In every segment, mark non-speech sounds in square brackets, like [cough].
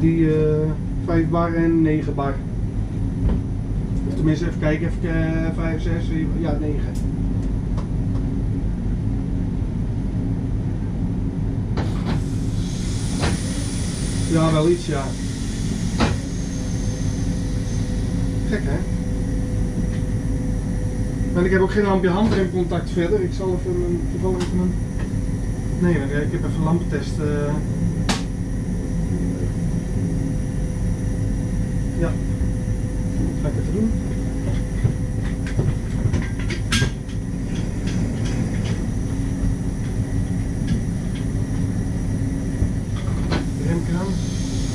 Die eh 5 bar en 9 bar. Of tenminste, even kijken, even uh, 5, 6, 7, ja 9. Ja, wel iets, ja. Gek hè? En ik heb ook geen lampje handremcontact verder. Ik zal even mijn, toevallig even mijn... Nee, maar ik heb even een lampentest. eh. Ja. Dat ga ik even doen. Remkraan.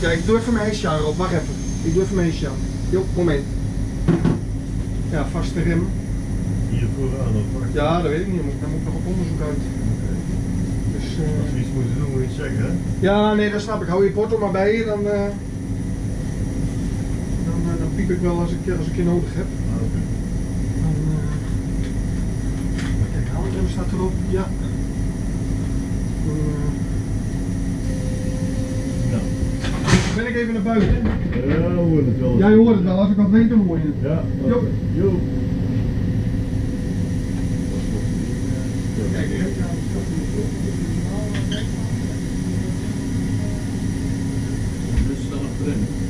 Ja, ik doe even mijn hesje aan, Rob. Wacht even. Ik doe even mijn hesje aan. Jo, moment. Ja, vaste rem. Hier vooraan of wacht. Ja, dat weet ik niet. Daar moet ik nog op onderzoek uit. Dus, Als eh, we iets moeten doen, moet je het zeggen, hè? ja, nee, dat snap ik. Hou je porto maar bij je, dan, eh, piep ik wel als ik, als ik je nodig heb. Ah, oké. Dan, eh, kijk, handrem staat erop. Ja. Dan, eh, Nou. ben ik even naar buiten. Ja, horen het wel. Ja, je hoort het wel. Als ik wat weet, dan hoor je het. Ja, Jo. oké. Jo. Kijk, remkraan staat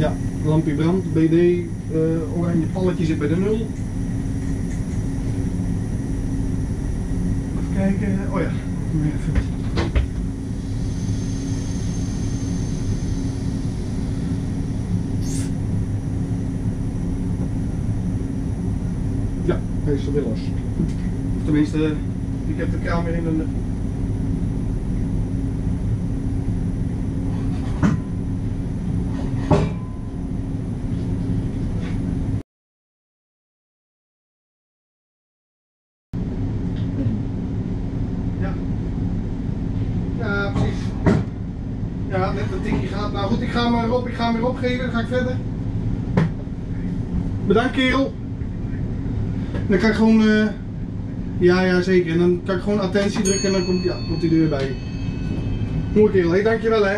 Ja, lampje brandt, BD, eh, oranje palletje zit bij de nul. Even kijken, oh ja, ik even. Ja, weer los. Of tenminste, ik heb de weer in een. Ja. Ja, precies. Een tikje gaat. Nou goed, ik ga hem erop, ik ga hem weer opgeven, dan ga ik verder. Bedankt kerel. Dan kan ik gewoon, eh, ja, ja zeker. En dan kan ik gewoon attentie drukken en dan komt, ja, komt die er weer bij. Mooi kerel, hey, dankjewel hè.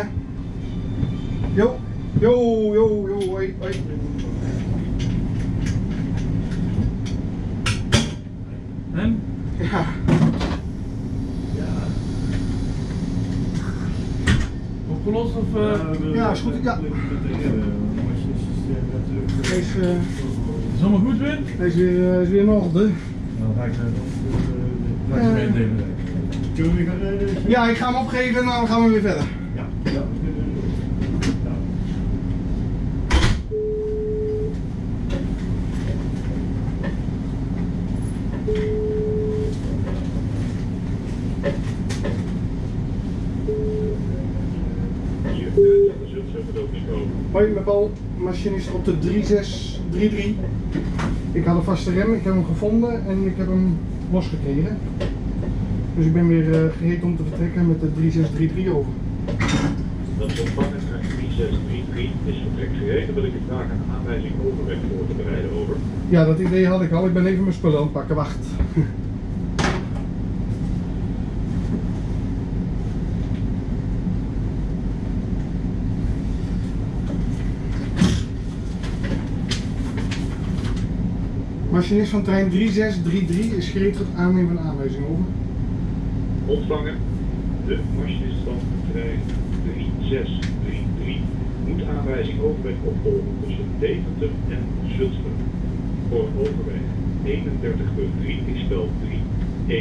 Jo, jo, jo, jo, hoi, hoi. En? Ja, Opgelost of? eh Ja, is goed, ja. is, eh, Is allemaal goed weer? hij is weer, eh, is weer in orde. Nou, ga ik ze meenemen. Kunnen we weer gaan rijden? Ja, ik ga hem opgeven en dan gaan we weer verder. Ja. Ja, we kunnen. Ja. Hoi, met Paul, machinist op de 3633. Ik had een vaste rem, ik heb hem gevonden en ik heb hem losgekregen. Dus ik ben weer uh, gereed om te vertrekken met de 3633 over. Dat is ontvangen straks 3633 is vertrek gereden. Wil ik vragen een aanwijzing overweg voor te bereiden over. Ja, dat idee had ik al. Ik ben even mijn spullen aan het pakken. Wacht. [laughs] machinist van trein 3633 is gereed tot aannemen van aanwijzing over. Ontvangen. De machinist van trein 3633 moet aanwijzing overweg opvolgen tussen Deventer en Zutphen. Voor overweg 31.3, ik spel 3.1.3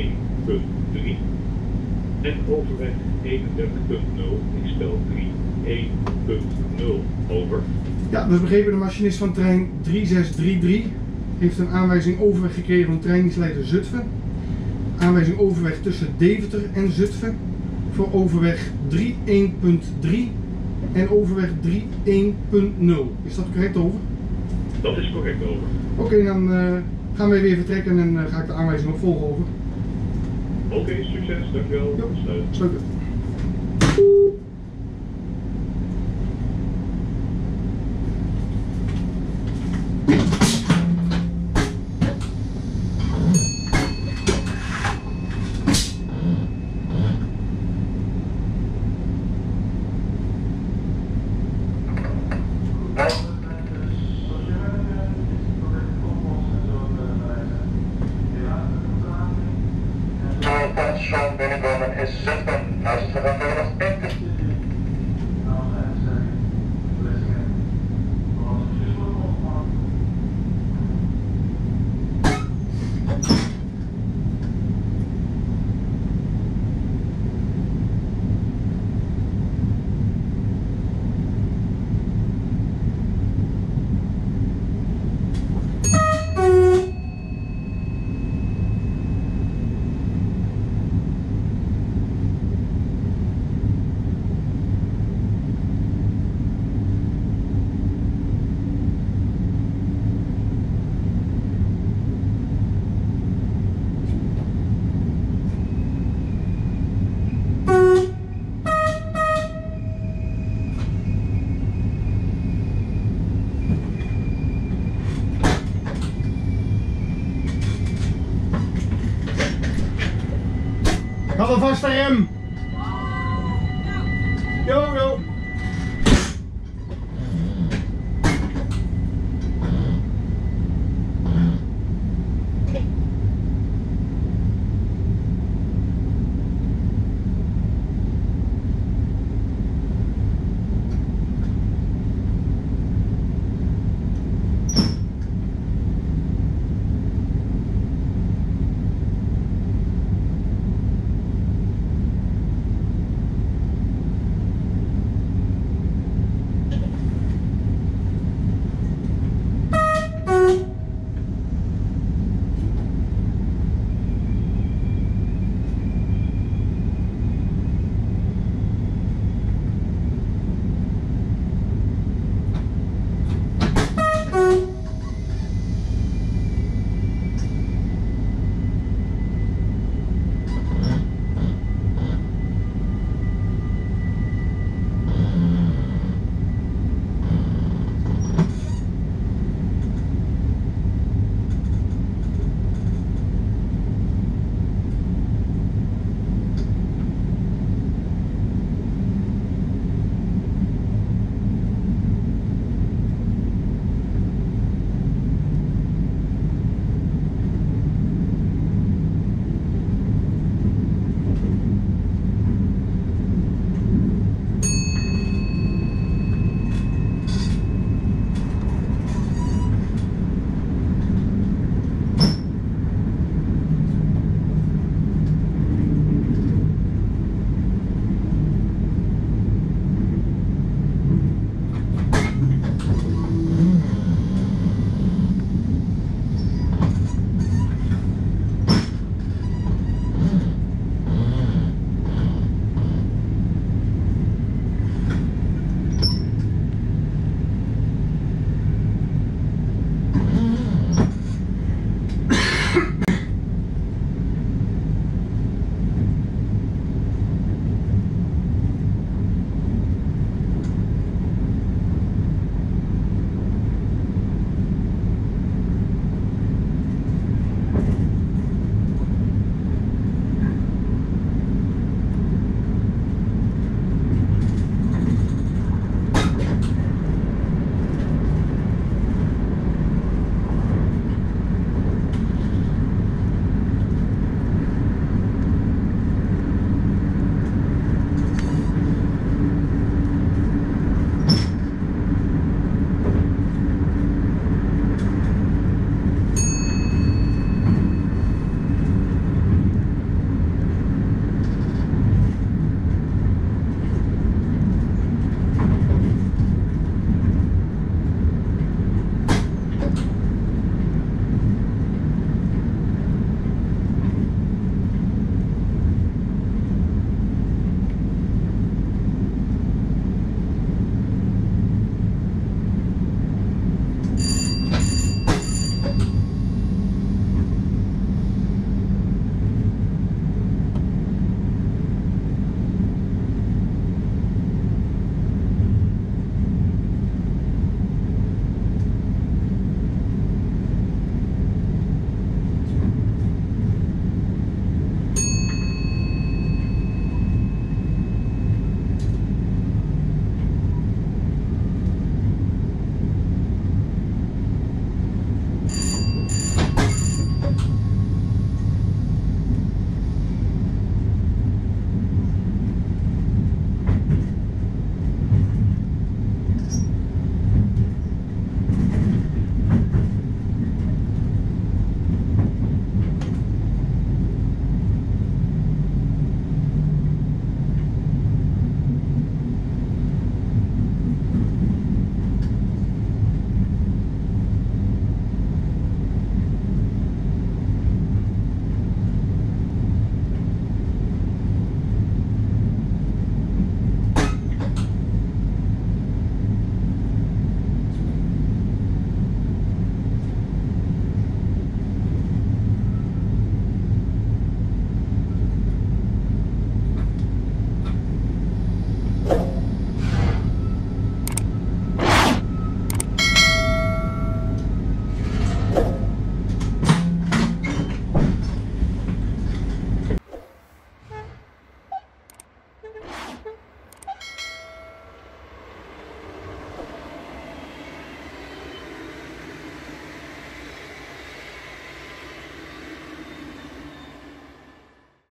en overweg 31.0, ik spel 3.1.0 over. Ja, dat is begrepen. De machinist van trein 3633 heeft een aanwijzing overweg gekregen van treindienstleider Zutphen. Aanwijzing overweg tussen Deventer en Zutphen voor overweg 3.1.3 en overweg 3.1.0. Is dat correct over? Dat is correct over. Oké, dan eh, gaan wij weer vertrekken en eh, ga ik de aanwijzing opvolgen over. Oké, succes, dankjewel. Jo. Sluit. has Ga wel